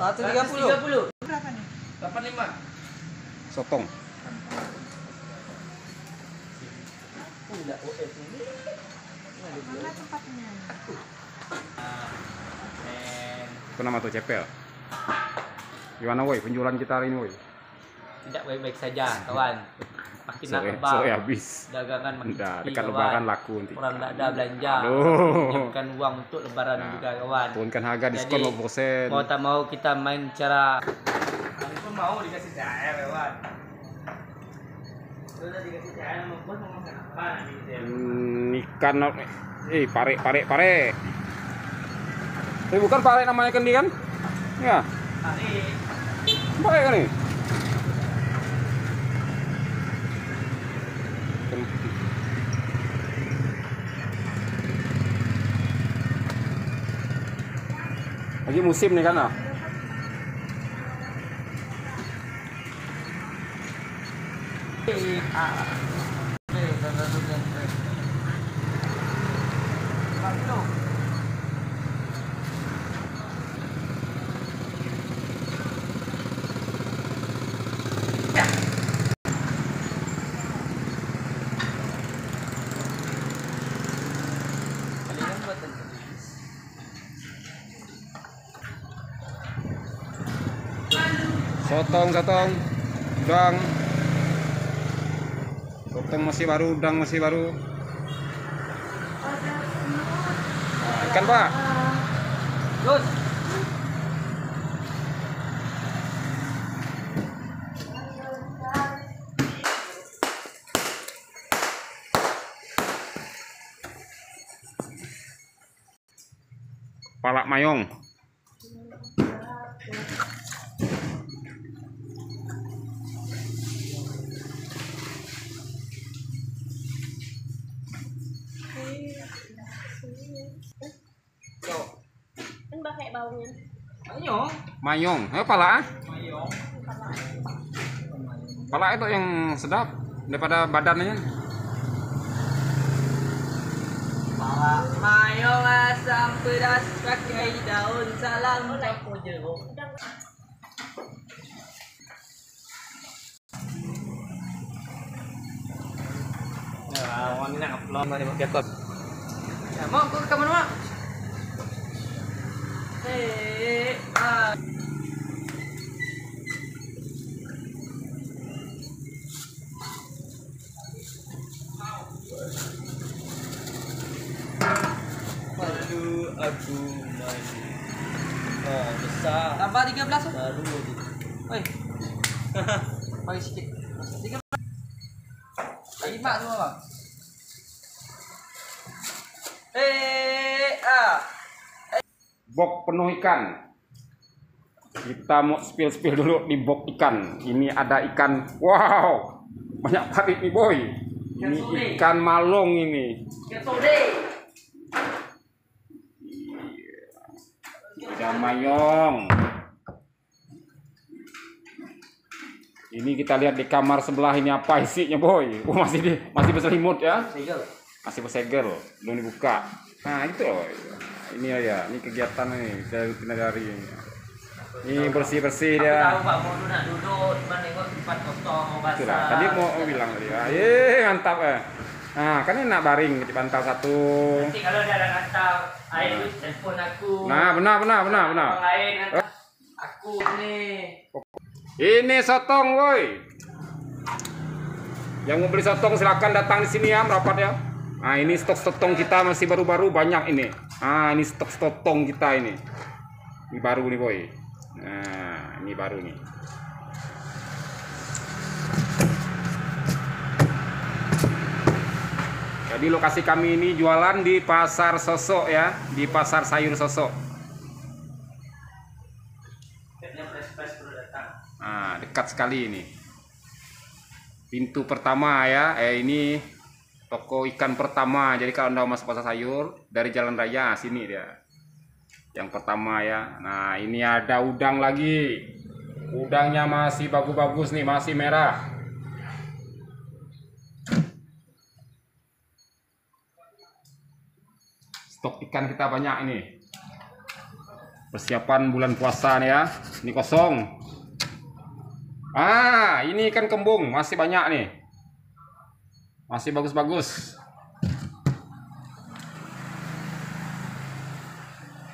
Satu tiga puluh. Berapa nih? Delapan lima. Sotong. Udah OS ini. Mana tempatnya? Itu nama tuh cepel. Gimana woi penjualan kita hari ini woi? Tidak baik-baik saja, kawan. Nak Sore, kebal. sore habis. Dagangan makin dekat kawan. lebaran laku nanti. Orang tidak ada belanja. Aduh. Menyiapkan uang untuk lebaran Nah. juga, kawan. Turunkan harga diskon Jadi, 50%. Mau tak mau kita main cara Kami pun mau dikasih THR kawan Udah dikasih THR sama bos mau makan apa nanti gitu ya Hmm, ikan eh pare pare pare. Eh bukan pare namanya kan kan? Ya, Hari pare kan nih. Lagi musim nih kan ah. Ah. Sotong, sotong, udang. Sotong masih baru, udang masih baru. Nah, ikan pak. Terus. Palak mayong. Ayo. Mayong. Eh palak ah. Ayo. Palak itu yang sedap daripada badannya. Bawa mayong asam pedas pakai daun salam campur jeruk. Ya, upload mana pakai kod. Ya, mau kau ke mana, Mak? Eh, ah. Madu aku mandi. Oh, besar. Tambah 13 tu. Baru tu. Oi. Bagi sikit. 13. Bagi mak tu bang. Eh, ah. Bok penuh ikan. Kita mau spill-spill dulu di bok ikan. Ini ada ikan. Wow. Banyak parit nih boy. Ini ikan malong ini. Ketode. Ada mayong. Ini kita lihat di kamar sebelah ini apa isinya boy. Oh masih di masih berselimut ya. Masih bersegel, belum dibuka. Nah itu loh. Ini ya, ini kegiatan nih dari hari ini. Ini bersih bersih Aku dia. tahu Pak Mono nak duduk cuma nengok tempat kosong mau basah. Itulah. Tadi mau bilang tadi. Ah, eh mantap eh. Nah kan enak baring di bantal satu. Nanti kalau dia ada kata air tu telefon aku. Nah benar benar benar benar. Lain kata aku ni. Ini sotong woi. Yang mau beli sotong silakan datang di sini ya merapat ya. Nah ini stok sotong kita masih baru-baru banyak ini. Ah ini stok sotong kita ini. Ini baru nih boy. Nah ini baru nih. Jadi lokasi kami ini jualan di pasar sosok ya, di pasar sayur sosok. Nah, dekat sekali ini. Pintu pertama ya, eh ini toko ikan pertama. Jadi kalau anda masuk pasar sayur dari jalan raya sini dia. Yang pertama ya. Nah, ini ada udang lagi. Udangnya masih bagus-bagus nih, masih merah. Stok ikan kita banyak ini. persiapan bulan puasa nih ya ini kosong ah ini ikan kembung masih banyak nih masih bagus-bagus.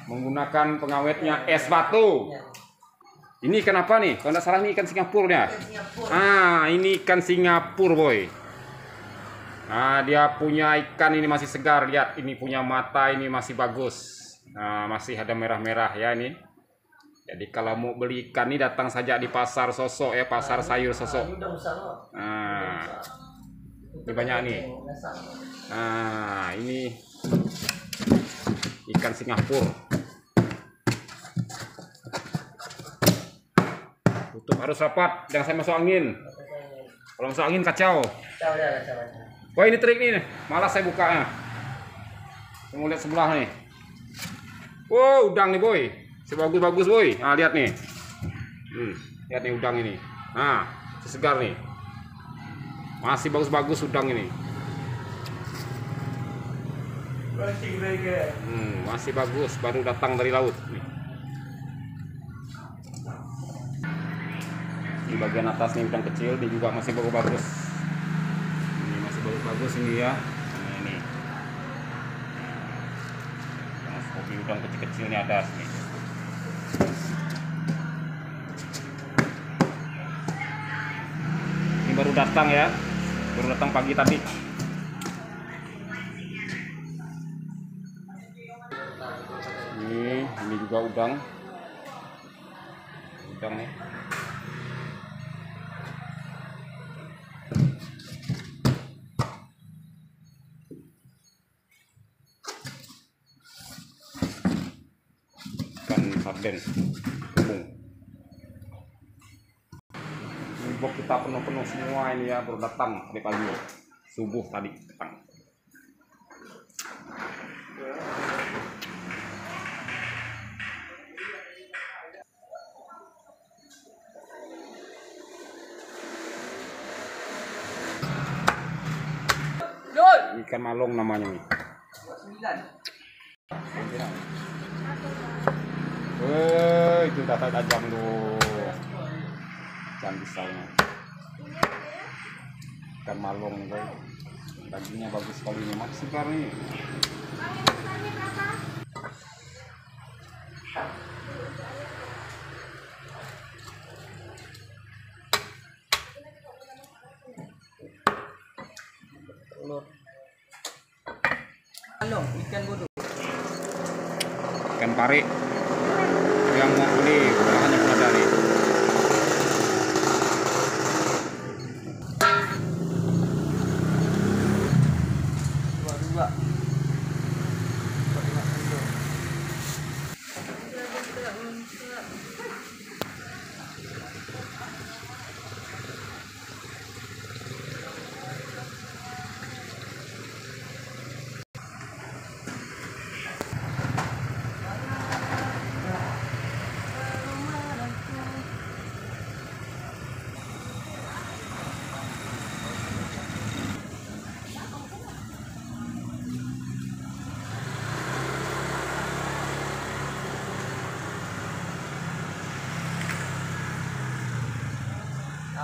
Menggunakan pengawetnya es batu. Ini ikan apa nih? Kalau tidak salah ini ikan Singapura ya ah ini ikan Singapura boy. Nah, dia punya ikan ini masih segar. Lihat, ini punya mata ini masih bagus. Nah, masih ada merah-merah ya ini. Jadi kalau mau beli ikan ini datang saja di pasar sosok ya, pasar sayur sosok. Nah, ini banyak nih. Nah, ini ikan Singapura. Tutup harus rapat, jangan sampai masuk angin. Kalau masuk angin kacau. Wah ini trik nih, malas saya bukanya. Saya mau lihat sebelah nih. Wow, udang nih boy. Sebagus-bagus boy. Nah, lihat nih. Hmm, lihat nih udang ini. Nah, segar nih. Masih bagus-bagus udang ini. Hmm, masih bagus, baru datang dari laut. Di bagian atas nih udang kecil, ini juga masih bagus-bagus. Ini masih bagus-bagus ini ya. Ini ini. Mas kopi udang kecil-kecil ini ada sini ini baru datang ya baru datang pagi tadi. Ini ini juga udang. Udang nih. Ikan sarden kembung ini box kita penuh-penuh semua ini ya baru datang tadi pagi subuh tadi datang. Ikan malong namanya nih Wih, itu data tajam tuh. Ikan bisaunya. Ikan malong boy. Dagingnya bagus sekali ini, masih segar nih. Halo, ikan bodoh. Ikan pari. Yang mau beli, bahannya pun ada nih. Dua dua.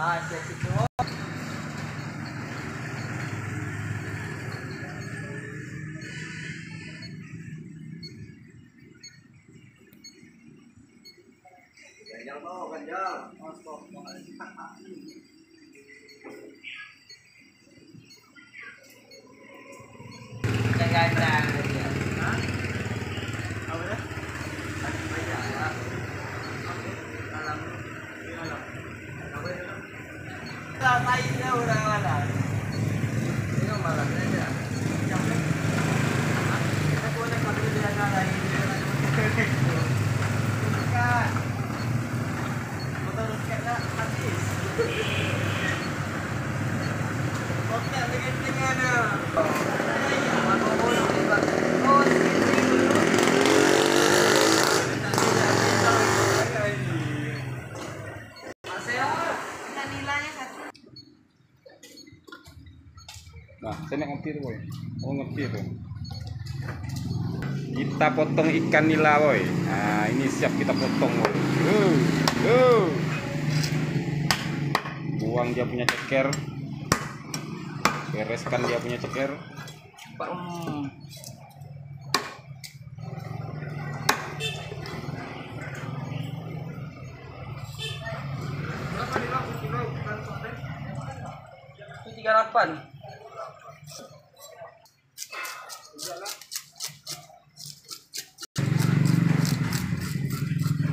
Ah, siap situ. Ganyan. Hah? Apa dah? Banyak lah. Alam. Alam. Apa itu? Latainya udah mana? Ini malam aja. Jam Aku nak pakai dia lain. Bukan. Motor kena habis. Oke, bikin tinggal dah. Aku boleh buat. Oh, ini dulu. Masih Nilainya satu. Nah, saya ngerti boy. Oh ngerti tu. kita potong ikan nila boy nah ini siap kita potong boy uh, uh. Buang dia punya ceker bereskan dia punya ceker Bam. Tiga delapan.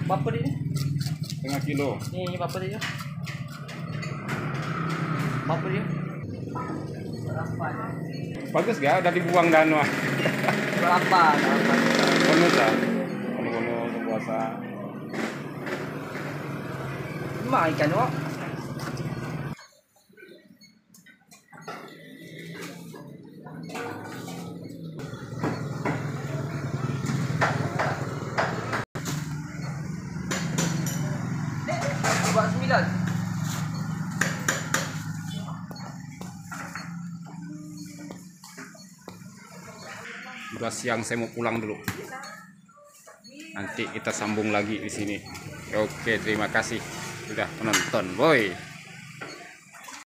Berapa dia ni? setengah kilo Ni berapa dia? Berapa dia? Delapan. bagus gak udah dibuang dan wah. Delapan. bonus ah bonus bonus puasa Mak ikan awak. Buat sembilan. Udah siang saya mau pulang dulu. Nanti kita sambung lagi di sini. Oke terima kasih. Sudah menonton boy